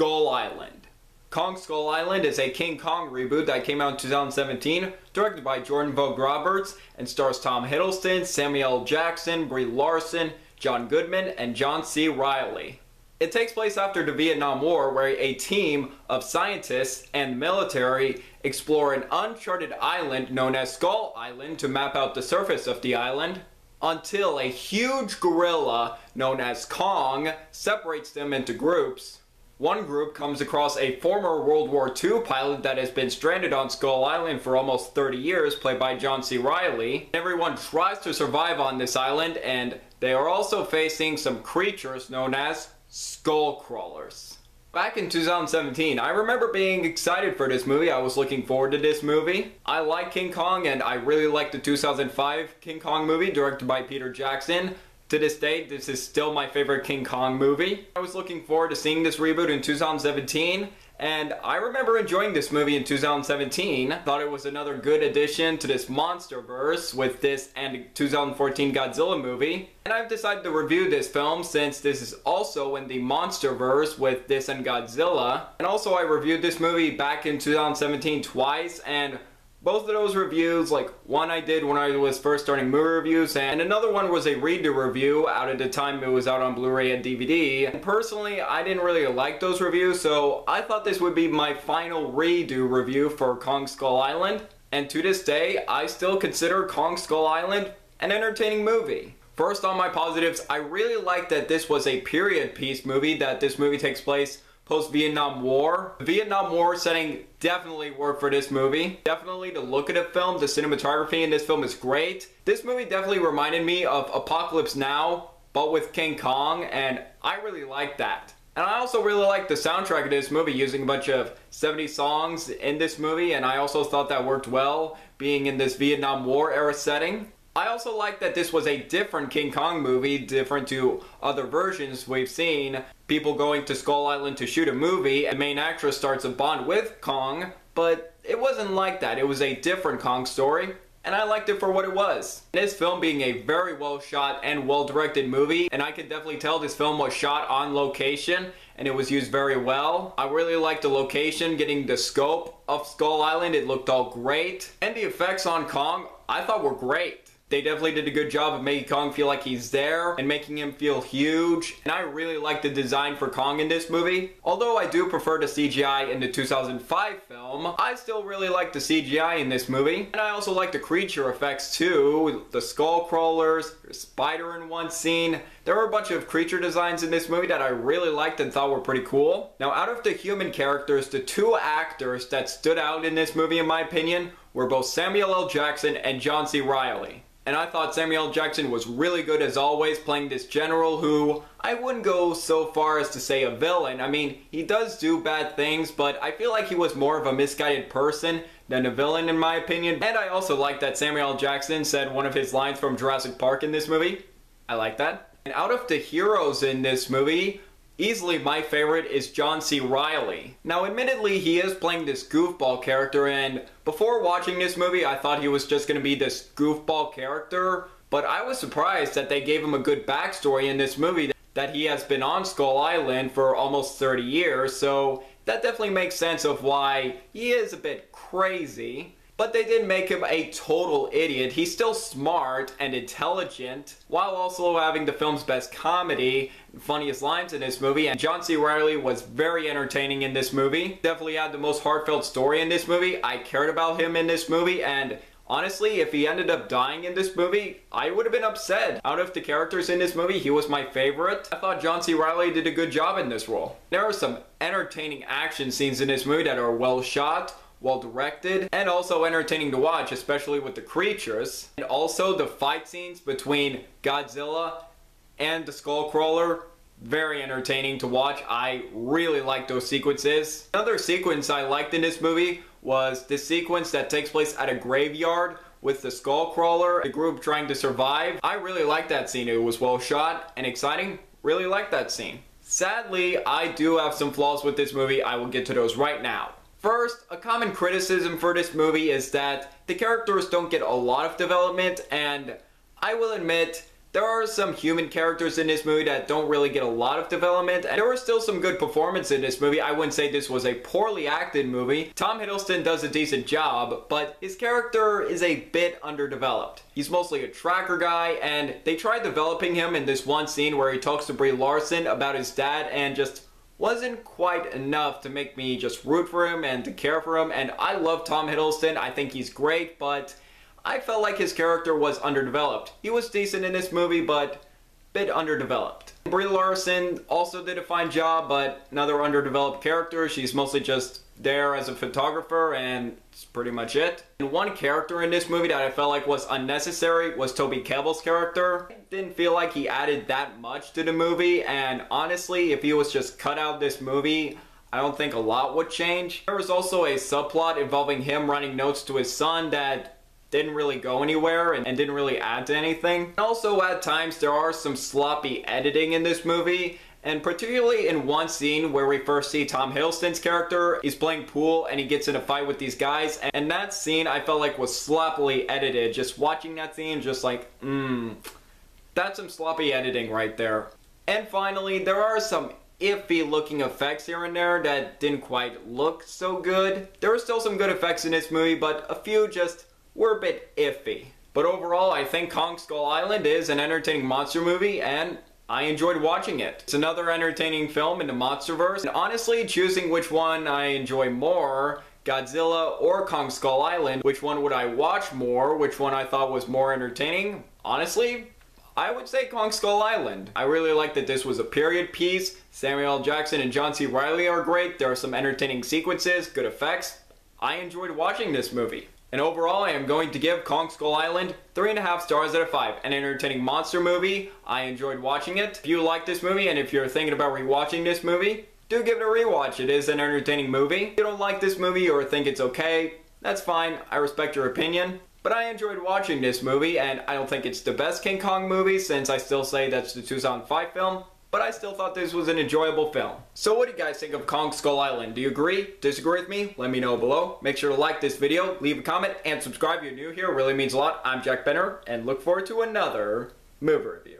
Skull Island. Kong Skull Island is a King Kong reboot that came out in 2017, directed by Jordan Vogt Roberts, and stars Tom Hiddleston, Samuel L. Jackson, Brie Larson, John Goodman, and John C. Reilly. It takes place after the Vietnam War, where a team of scientists and military explore an uncharted island known as Skull Island to map out the surface of the island until a huge gorilla known as Kong separates them into groups. One group comes across a former World War II pilot that has been stranded on Skull Island for almost 30 years, played by John C. Reilly. Everyone tries to survive on this island, and they are also facing some creatures known as skull crawlers. Back in 2017, I remember being excited for this movie. I was looking forward to this movie. I like King Kong and I really like the 2005 King Kong movie directed by Peter Jackson. To this day, this is still my favorite King Kong movie. I was looking forward to seeing this reboot in 2017 and I remember enjoying this movie in 2017. Thought it was another good addition to this monster verse with this and 2014 Godzilla movie. And I've decided to review this film since this is also in the monster verse with this and Godzilla. And also I reviewed this movie back in 2017 twice and both of those reviews, like one I did when I was first starting movie reviews, and another one was a redo review out at the time it was out on Blu-ray and DVD. And personally, I didn't really like those reviews, so I thought this would be my final redo review for Kong Skull Island. And to this day, I still consider Kong Skull Island an entertaining movie. First on my positives, I really like that this was a period piece movie, that this movie takes place post-Vietnam War. The Vietnam War setting definitely worked for this movie. Definitely the look of the film, the cinematography in this film is great. This movie definitely reminded me of Apocalypse Now, but with King Kong, and I really like that. And I also really like the soundtrack of this movie, using a bunch of 70 songs in this movie, and I also thought that worked well, being in this Vietnam War era setting. I also like that this was a different King Kong movie, different to other versions we've seen. People going to Skull Island to shoot a movie, and main actress starts a bond with Kong, but it wasn't like that. It was a different Kong story, and I liked it for what it was. This film being a very well shot and well directed movie, and I can definitely tell this film was shot on location, and it was used very well. I really liked the location, getting the scope of Skull Island, it looked all great. And the effects on Kong, I thought were great. They definitely did a good job of making Kong feel like he's there and making him feel huge. And I really like the design for Kong in this movie. Although I do prefer the CGI in the 2005 film, I still really like the CGI in this movie. And I also like the creature effects too. The skull crawlers, the spider in one scene. There were a bunch of creature designs in this movie that I really liked and thought were pretty cool. Now out of the human characters, the two actors that stood out in this movie in my opinion were both Samuel L. Jackson and John C. Reilly. And I thought Samuel Jackson was really good as always playing this general who I wouldn't go so far as to say a villain. I mean, he does do bad things, but I feel like he was more of a misguided person than a villain in my opinion. And I also like that Samuel Jackson said one of his lines from Jurassic Park in this movie. I like that. And out of the heroes in this movie, Easily my favorite is John C. Reilly. Now admittedly he is playing this goofball character and before watching this movie I thought he was just going to be this goofball character but I was surprised that they gave him a good backstory in this movie that he has been on Skull Island for almost 30 years so that definitely makes sense of why he is a bit crazy but they didn't make him a total idiot. He's still smart and intelligent, while also having the film's best comedy, funniest lines in this movie, and John C. Reilly was very entertaining in this movie. Definitely had the most heartfelt story in this movie. I cared about him in this movie, and Honestly, if he ended up dying in this movie, I would have been upset. Out of the characters in this movie, he was my favorite. I thought John C. Reilly did a good job in this role. There are some entertaining action scenes in this movie that are well shot, well directed, and also entertaining to watch, especially with the creatures. And also the fight scenes between Godzilla and the Skullcrawler, very entertaining to watch. I really like those sequences. Another sequence I liked in this movie was the sequence that takes place at a graveyard with the Skullcrawler, the group trying to survive. I really liked that scene. It was well shot and exciting. Really liked that scene. Sadly, I do have some flaws with this movie. I will get to those right now. First, a common criticism for this movie is that the characters don't get a lot of development and I will admit There are some human characters in this movie that don't really get a lot of development, and there were still some good performances in this movie. I wouldn't say this was a poorly acted movie. Tom Hiddleston does a decent job, but his character is a bit underdeveloped. He's mostly a tracker guy, and they tried developing him in this one scene where he talks to Brie Larson about his dad and just wasn't quite enough to make me just root for him and to care for him. And I love Tom Hiddleston. I think he's great, but I felt like his character was underdeveloped. He was decent in this movie, but bit underdeveloped. Brie Larson also did a fine job, but another underdeveloped character. She's mostly just there as a photographer, and it's pretty much it. And one character in this movie that I felt like was unnecessary was Toby Kebbell's character. I didn't feel like he added that much to the movie, and honestly, if he was just cut out this movie, I don't think a lot would change. There was also a subplot involving him writing notes to his son that didn't really go anywhere and, and, didn't really add to anything. Also, at times, there are some sloppy editing in this movie, and particularly in one scene where we first see Tom Hiddleston's character, he's playing pool and he gets in a fight with these guys, and that scene I felt like was sloppily edited. Just watching that scene, just like, mmm, that's some sloppy editing right there. And finally, there are some iffy looking effects here and there that didn't quite look so good. There were still some good effects in this movie, but a few just were a bit iffy. But overall, I think Kong Skull Island is an entertaining monster movie, and I enjoyed watching it. It's another entertaining film in the MonsterVerse, and honestly, choosing which one I enjoy more, Godzilla or Kong Skull Island, which one would I watch more, which one I thought was more entertaining, honestly, I would say Kong Skull Island. I really like that this was a period piece. Samuel. Jackson and John C. Reilly are great. There are some entertaining sequences, good effects. I enjoyed watching this movie. And overall, I am going to give Kong Skull Island 3.5 stars out of 5. An entertaining monster movie. I enjoyed watching it. If you like this movie and if you're thinking about rewatching this movie, do give it a rewatch. It is an entertaining movie. If you don't like this movie or think it's okay, that's fine. I respect your opinion. But I enjoyed watching this movie, and I don't think it's the best King Kong movie since I still say that's the 2005 film but I still thought this was an enjoyable film. So what do you guys think of Kong Skull Island? Do you agree? Disagree with me? Let me know below. Make sure to like this video, leave a comment, and subscribe if you're new here. It really means a lot. I'm Jack Benner, and look forward to another movie review.